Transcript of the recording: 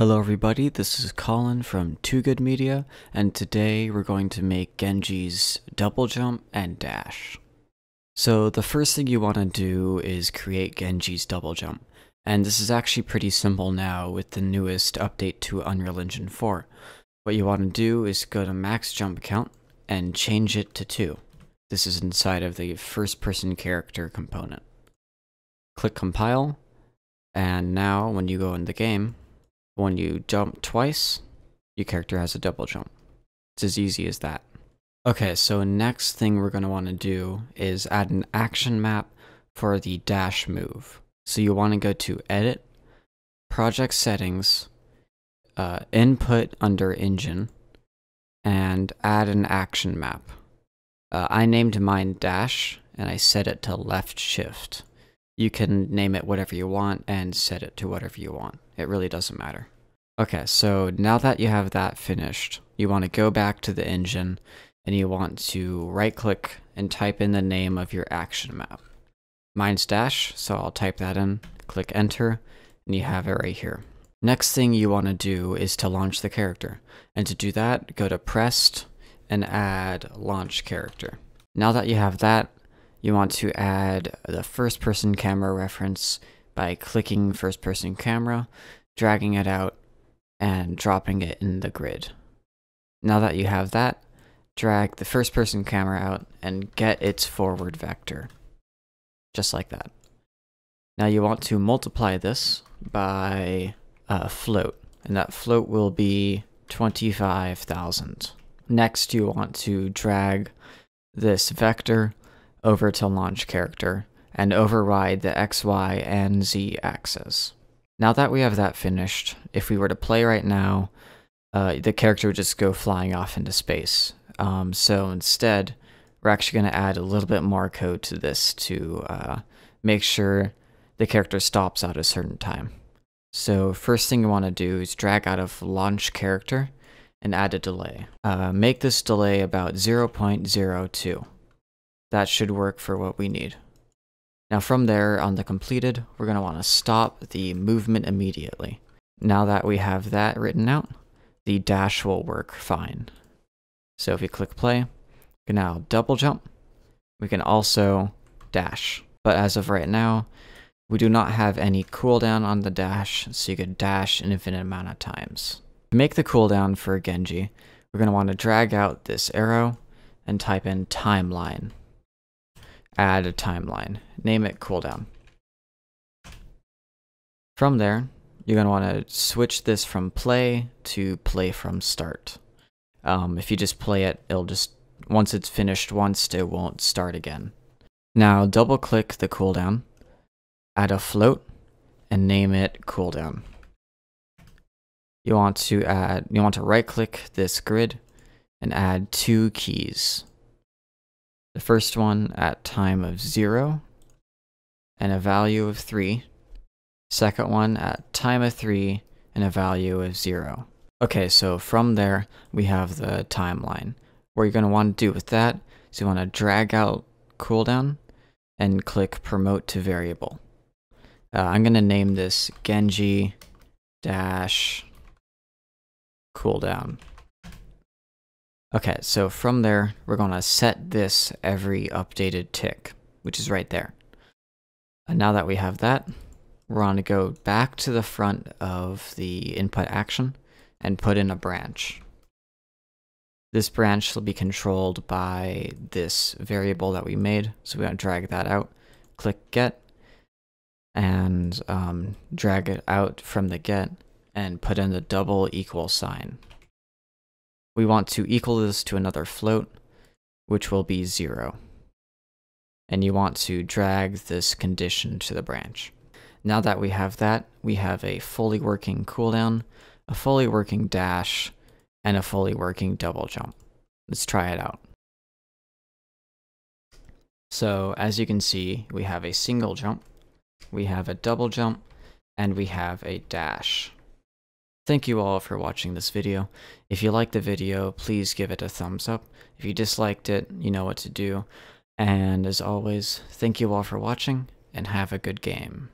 Hello everybody, this is Colin from Too Good Media, and today we're going to make Genji's double jump and dash. So the first thing you want to do is create Genji's double jump, and this is actually pretty simple now with the newest update to Unreal Engine 4. What you want to do is go to max jump count and change it to 2. This is inside of the first person character component. Click compile, and now when you go in the game, when you jump twice, your character has a double jump. It's as easy as that. Okay, so next thing we're going to want to do is add an action map for the dash move. So you want to go to Edit, Project Settings, uh, Input under Engine, and add an action map. Uh, I named mine Dash, and I set it to Left Shift. You can name it whatever you want and set it to whatever you want. It really doesn't matter. Okay, so now that you have that finished, you want to go back to the engine and you want to right click and type in the name of your action map. Mine's Dash, so I'll type that in, click enter, and you have it right here. Next thing you want to do is to launch the character. And to do that, go to pressed and add launch character. Now that you have that, you want to add the first person camera reference by clicking first person camera, dragging it out, and dropping it in the grid. Now that you have that, drag the first person camera out and get its forward vector. Just like that. Now you want to multiply this by a float, and that float will be 25,000. Next, you want to drag this vector over to launch character and override the X, Y, and Z axis. Now that we have that finished, if we were to play right now, uh, the character would just go flying off into space. Um, so instead, we're actually going to add a little bit more code to this to uh, make sure the character stops at a certain time. So first thing you want to do is drag out of launch character and add a delay. Uh, make this delay about 0.02. That should work for what we need. Now from there on the completed, we're going to want to stop the movement immediately. Now that we have that written out, the dash will work fine. So if we click play, we can now double jump. We can also dash. But as of right now, we do not have any cooldown on the dash, so you could dash an infinite amount of times. To make the cooldown for Genji, we're going to want to drag out this arrow and type in timeline add a timeline. Name it cooldown. From there, you're going to want to switch this from play to play from start. Um, if you just play it, it'll just, once it's finished once, it won't start again. Now double click the cooldown, add a float, and name it cooldown. You want to add, you want to right click this grid and add two keys. The first one at time of 0 and a value of 3. Second one at time of 3 and a value of 0. Okay, so from there, we have the timeline. What you're going to want to do with that is you want to drag out cooldown and click promote to variable. Uh, I'm going to name this Genji dash cooldown. Okay, so from there, we're going to set this every updated tick, which is right there. And now that we have that, we're going to go back to the front of the input action and put in a branch. This branch will be controlled by this variable that we made, so we're going to drag that out, click get, and um, drag it out from the get, and put in the double equal sign we want to equal this to another float, which will be 0. And you want to drag this condition to the branch. Now that we have that, we have a fully working cooldown, a fully working dash, and a fully working double jump. Let's try it out. So as you can see, we have a single jump, we have a double jump, and we have a dash. Thank you all for watching this video. If you liked the video, please give it a thumbs up. If you disliked it, you know what to do. And as always, thank you all for watching, and have a good game.